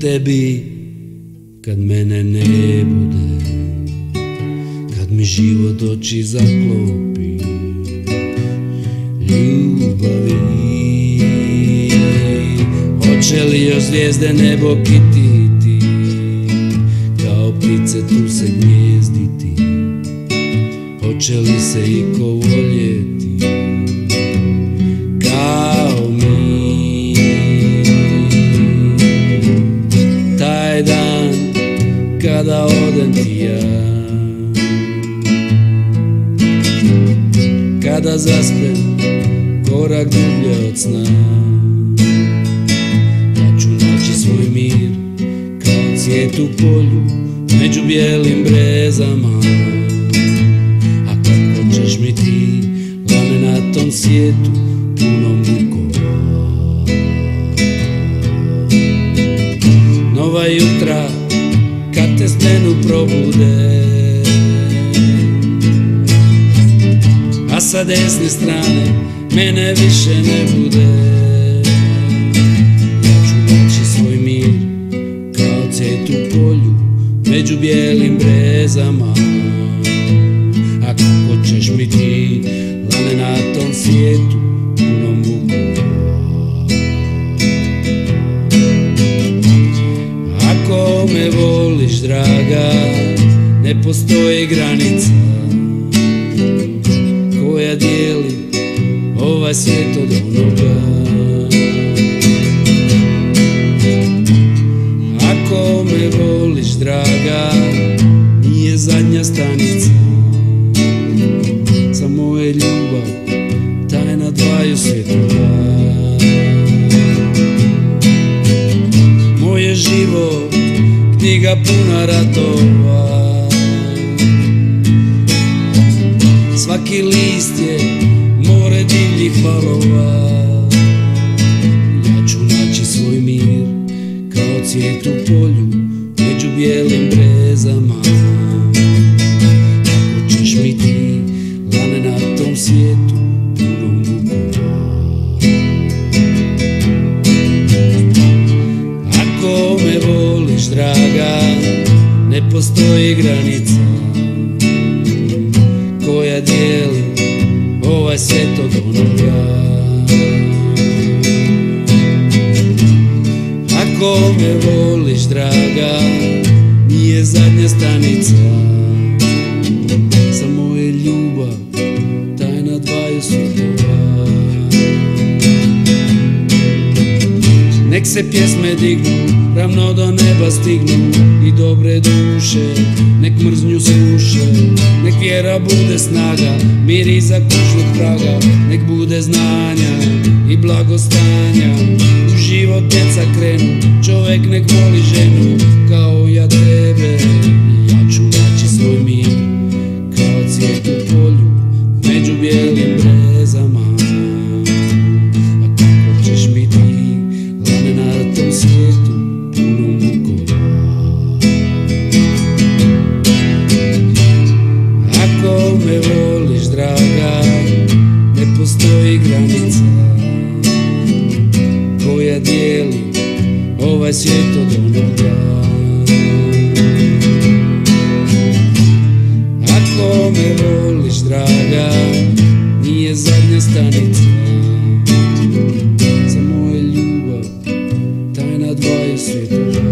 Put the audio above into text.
tebi kad mene ne bude. Kad mi život oči zaklopi Ljubavi. Hoće li još zvijezde nebo kititi Kao ptice tu se gnjezditi? Hoće li se iko voljeti kada odem ti ja. Kada zaspem korak dublje od sna. Ja ću naći svoj mir kao cvijet u polju Među bijelim brezama. A kako ćeš mi ti lane na tom svijetu punom mukova Nova jutra stenu probude. A sa desne strane mene više ne bude. Ja ću naći svoj mir kao cvet u polju Među bijelim brezama draga ne postoji granica koja dijeli ovaj svijet od onoga knjiga puna ratova. Svaki list je more divljih valova. Ja ću naći svoj mir kao cvijet u polju Među bijelim brezama postoji granica koja dijeli ovaj svijet od onoga. Ako me voliš draga nije zadnja stanica. Samo je ljubav tajna dvaju svjetova Nek se pjesme dignu, ravno do neba stignu I dobre duše, nek mrznju sluše Nek vjera bude snaga, mir iza kućnog praga Nek bude znanja i blagostanja. U život djeca krenu, čovjek nek voli ženu Kao ja tebe, ja ću naći svoj mir Kao cvijet u polju, među bijelim koja dijeli ovaj svijet od onoga Ako me voliš draga, nije zadnja stanica Za moje ljubav, tajna dvaju svijetu.